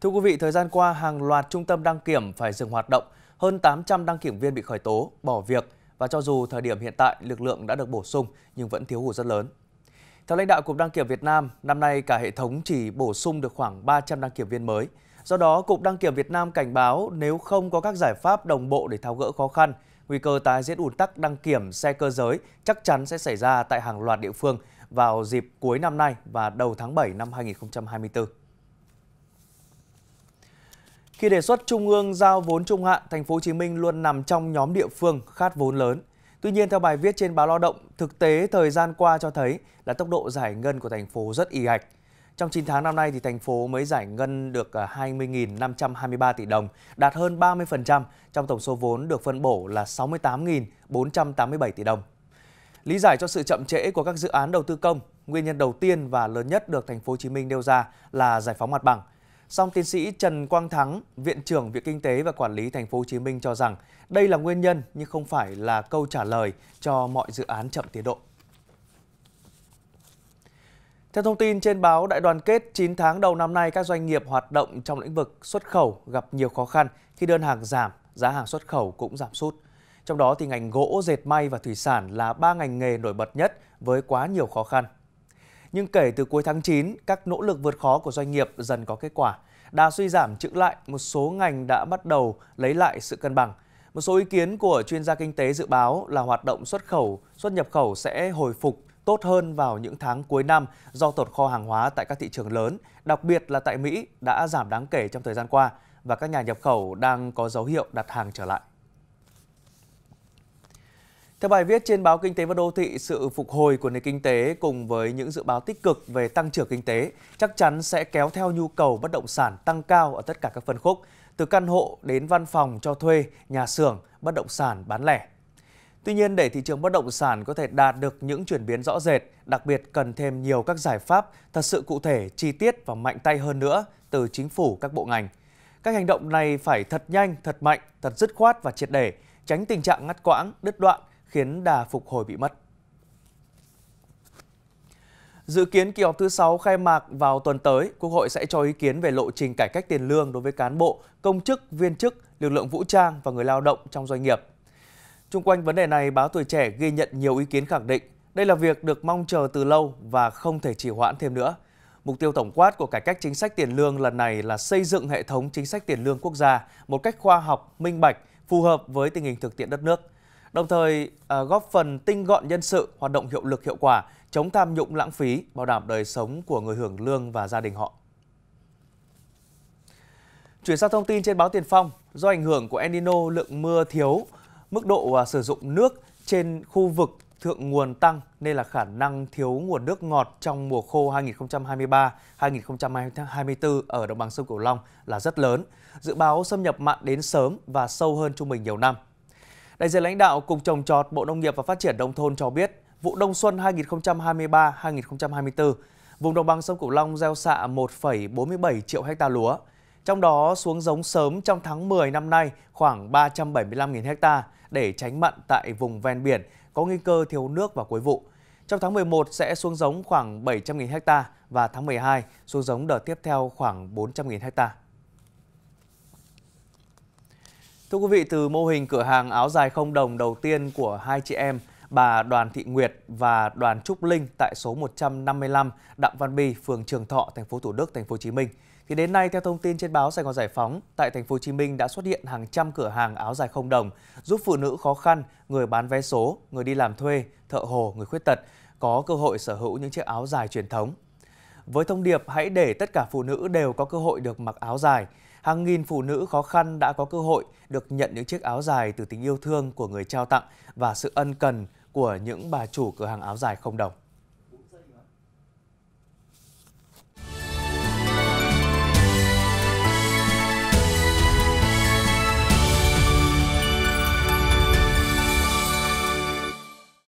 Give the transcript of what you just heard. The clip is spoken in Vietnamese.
Thưa quý vị, thời gian qua, hàng loạt trung tâm đăng kiểm phải dừng hoạt động, hơn 800 đăng kiểm viên bị khởi tố, bỏ việc và cho dù thời điểm hiện tại lực lượng đã được bổ sung nhưng vẫn thiếu hụt rất lớn. Theo lãnh đạo Cục Đăng kiểm Việt Nam, năm nay cả hệ thống chỉ bổ sung được khoảng 300 đăng kiểm viên mới. Do đó, Cục Đăng kiểm Việt Nam cảnh báo nếu không có các giải pháp đồng bộ để tháo gỡ khó khăn, nguy cơ tái diễn ùn tắc đăng kiểm xe cơ giới chắc chắn sẽ xảy ra tại hàng loạt địa phương vào dịp cuối năm nay và đầu tháng 7 năm 2024. Khi đề xuất Trung ương giao vốn trung hạn, thành phố Hồ Chí Minh luôn nằm trong nhóm địa phương khát vốn lớn. Tuy nhiên theo bài viết trên báo Lao động, thực tế thời gian qua cho thấy là tốc độ giải ngân của thành phố rất ì ạch. Trong 9 tháng năm nay thì thành phố mới giải ngân được à, 20.523 tỷ đồng, đạt hơn 30% trong tổng số vốn được phân bổ là 68.487 tỷ đồng. Lý giải cho sự chậm trễ của các dự án đầu tư công, nguyên nhân đầu tiên và lớn nhất được thành phố Hồ Chí Minh nêu ra là giải phóng mặt bằng. Song tiến sĩ Trần Quang Thắng, Viện trưởng Viện Kinh tế và Quản lý Thành phố Hồ Chí Minh cho rằng đây là nguyên nhân nhưng không phải là câu trả lời cho mọi dự án chậm tiến độ. Theo thông tin trên báo Đại đoàn kết, 9 tháng đầu năm nay các doanh nghiệp hoạt động trong lĩnh vực xuất khẩu gặp nhiều khó khăn khi đơn hàng giảm, giá hàng xuất khẩu cũng giảm sút. Trong đó thì ngành gỗ, dệt may và thủy sản là ba ngành nghề nổi bật nhất với quá nhiều khó khăn. Nhưng kể từ cuối tháng 9, các nỗ lực vượt khó của doanh nghiệp dần có kết quả. Đà suy giảm chững lại, một số ngành đã bắt đầu lấy lại sự cân bằng. Một số ý kiến của chuyên gia kinh tế dự báo là hoạt động xuất khẩu, xuất nhập khẩu sẽ hồi phục tốt hơn vào những tháng cuối năm do tồn kho hàng hóa tại các thị trường lớn, đặc biệt là tại Mỹ đã giảm đáng kể trong thời gian qua và các nhà nhập khẩu đang có dấu hiệu đặt hàng trở lại. Theo bài viết trên báo Kinh tế và Đô thị, sự phục hồi của nền kinh tế cùng với những dự báo tích cực về tăng trưởng kinh tế chắc chắn sẽ kéo theo nhu cầu bất động sản tăng cao ở tất cả các phân khúc, từ căn hộ đến văn phòng cho thuê, nhà xưởng, bất động sản bán lẻ. Tuy nhiên, để thị trường bất động sản có thể đạt được những chuyển biến rõ rệt, đặc biệt cần thêm nhiều các giải pháp thật sự cụ thể, chi tiết và mạnh tay hơn nữa từ chính phủ các bộ ngành. Các hành động này phải thật nhanh, thật mạnh, thật dứt khoát và triệt để, tránh tình trạng ngắt quãng, đứt đoạn, khiến đà phục hồi bị mất. Dự kiến kỳ họp thứ 6 khai mạc vào tuần tới, Quốc hội sẽ cho ý kiến về lộ trình cải cách tiền lương đối với cán bộ, công chức, viên chức, lực lượng vũ trang và người lao động trong doanh nghiệp. Trung quanh vấn đề này, báo Tuổi Trẻ ghi nhận nhiều ý kiến khẳng định đây là việc được mong chờ từ lâu và không thể trì hoãn thêm nữa. Mục tiêu tổng quát của cải cách chính sách tiền lương lần này là xây dựng hệ thống chính sách tiền lương quốc gia một cách khoa học, minh bạch, phù hợp với tình hình thực tiễn đất nước – đồng thời à, góp phần tinh gọn nhân sự, hoạt động hiệu lực hiệu quả, chống tham nhũng lãng phí, bảo đảm đời sống của người hưởng lương và gia đình họ. Chuyển sang thông tin trên báo Tiền Phong, do ảnh hưởng của El Nino, lượng mưa thiếu, mức độ à, sử dụng nước trên khu vực thượng nguồn tăng nên là khả năng thiếu nguồn nước ngọt trong mùa khô 2023-2024 ở đồng bằng sông Cửu Long là rất lớn. Dự báo xâm nhập mặn đến sớm và sâu hơn trung bình nhiều năm. Đại diện lãnh đạo Cục Trồng Trọt Bộ Nông nghiệp và Phát triển Nông thôn cho biết, vụ đông xuân 2023-2024, vùng đồng bằng sông Cửu Long gieo xạ 1,47 triệu ha lúa. Trong đó xuống giống sớm trong tháng 10 năm nay khoảng 375.000 ha để tránh mặn tại vùng ven biển có nguy cơ thiếu nước vào cuối vụ. Trong tháng 11 sẽ xuống giống khoảng 700.000 ha và tháng 12 xuống giống đợt tiếp theo khoảng 400.000 ha. Thưa quý vị, từ mô hình cửa hàng áo dài không đồng đầu tiên của hai chị em bà Đoàn Thị Nguyệt và Đoàn Trúc Linh tại số 155 Đặng Văn Bi, phường Trường Thọ, thành phố Thủ Đức, thành phố Hồ Chí Minh. Thì đến nay theo thông tin trên báo Sài Gòn Giải phóng, tại thành phố Hồ Chí Minh đã xuất hiện hàng trăm cửa hàng áo dài không đồng giúp phụ nữ khó khăn, người bán vé số, người đi làm thuê, thợ hồ, người khuyết tật có cơ hội sở hữu những chiếc áo dài truyền thống. Với thông điệp hãy để tất cả phụ nữ đều có cơ hội được mặc áo dài, hàng nghìn phụ nữ khó khăn đã có cơ hội được nhận những chiếc áo dài từ tình yêu thương của người trao tặng và sự ân cần của những bà chủ cửa hàng áo dài không đồng.